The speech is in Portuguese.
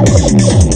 Música